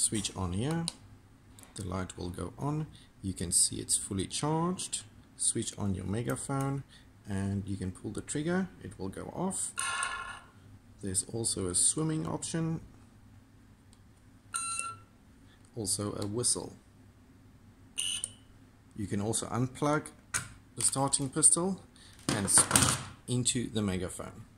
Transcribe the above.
switch on here. The light will go on. You can see it's fully charged. Switch on your megaphone and you can pull the trigger. It will go off. There's also a swimming option. Also a whistle. You can also unplug the starting pistol and switch into the megaphone.